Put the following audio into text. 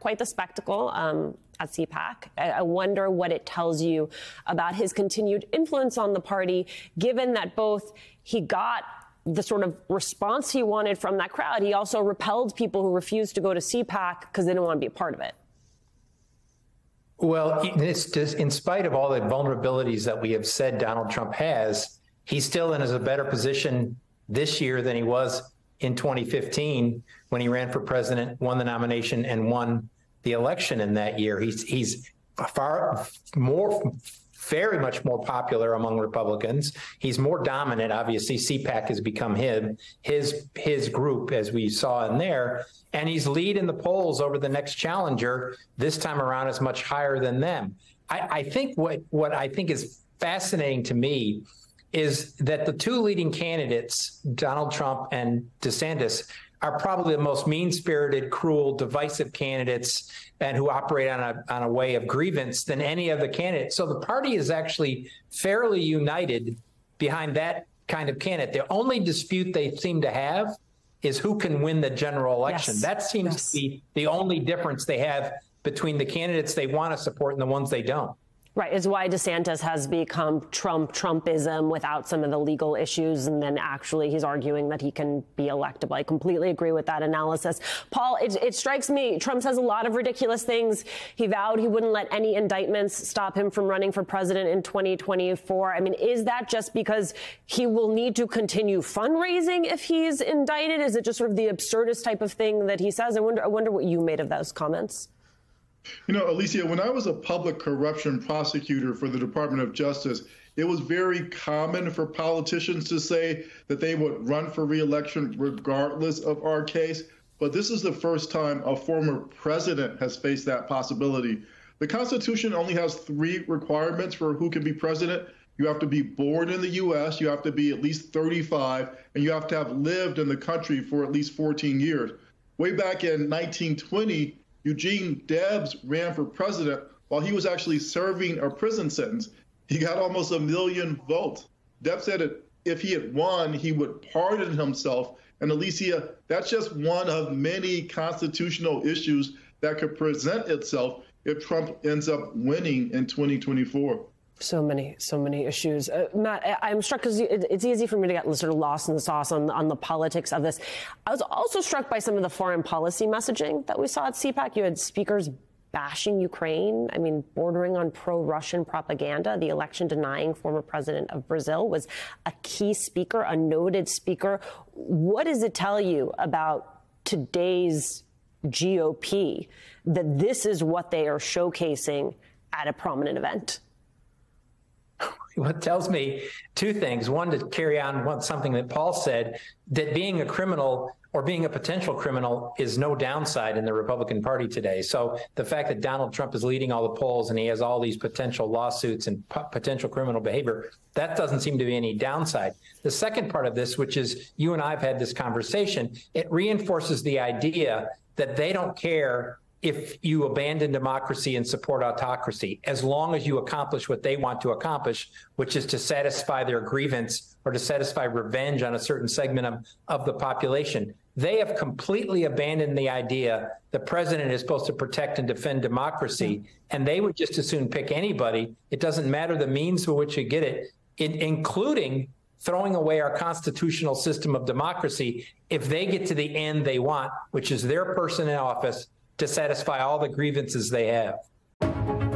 quite the spectacle um, at CPAC. I, I wonder what it tells you about his continued influence on the party, given that both he got the sort of response he wanted from that crowd, he also repelled people who refused to go to CPAC because they didn't want to be a part of it. Well, just in spite of all the vulnerabilities that we have said Donald Trump has, he's still in as a better position this year than he was in 2015 when he ran for president, won the nomination, and won the election in that year. He's he's far more very much more popular among Republicans. He's more dominant. Obviously, CPAC has become him, his his group, as we saw in there, and he's lead in the polls over the next challenger. This time around is much higher than them. I, I think what what I think is fascinating to me is that the two leading candidates, Donald Trump and DeSantis, are probably the most mean-spirited, cruel, divisive candidates and who operate on a on a way of grievance than any of the candidates. So the party is actually fairly united behind that kind of candidate. The only dispute they seem to have is who can win the general election. Yes. That seems yes. to be the only difference they have between the candidates they want to support and the ones they don't. Right, is why DeSantis has become Trump Trumpism without some of the legal issues, and then actually he's arguing that he can be electable. I completely agree with that analysis. Paul, it, it strikes me Trump says a lot of ridiculous things. He vowed he wouldn't let any indictments stop him from running for president in 2024. I mean, is that just because he will need to continue fundraising if he's indicted? Is it just sort of the absurdist type of thing that he says? I wonder. I wonder what you made of those comments. You know, Alicia, when I was a public corruption prosecutor for the Department of Justice, it was very common for politicians to say that they would run for reelection regardless of our case. But this is the first time a former president has faced that possibility. The Constitution only has three requirements for who can be president. You have to be born in the U.S., you have to be at least 35, and you have to have lived in the country for at least 14 years. Way back in 1920, Eugene Debs ran for president while he was actually serving a prison sentence. He got almost a million votes. Debs said that if he had won, he would pardon himself. And Alicia, that's just one of many constitutional issues that could present itself if Trump ends up winning in 2024. So many, so many issues. Uh, Matt, I'm struck because it's easy for me to get sort of lost in the sauce on, on the politics of this. I was also struck by some of the foreign policy messaging that we saw at CPAC. You had speakers bashing Ukraine, I mean, bordering on pro Russian propaganda. The election denying former president of Brazil was a key speaker, a noted speaker. What does it tell you about today's GOP that this is what they are showcasing at a prominent event? what tells me two things. One, to carry on what, something that Paul said, that being a criminal or being a potential criminal is no downside in the Republican Party today. So the fact that Donald Trump is leading all the polls and he has all these potential lawsuits and p- potential criminal behavior, that doesn't seem to be any downside. The second part of this, which is you and I have had this conversation, it reinforces the idea that they don't care if you abandon democracy and support autocracy, as long as you accomplish what they want to accomplish, which is to satisfy their grievance or to satisfy revenge on a certain segment of, of the population. They have completely abandoned the idea the president is supposed to protect and defend democracy, mm-hmm. and they would just as soon pick anybody. It doesn't matter the means for which you get it, it including throwing away our constitutional system of democracy if they get to the end they want, which is their person in office to satisfy all the grievances they have.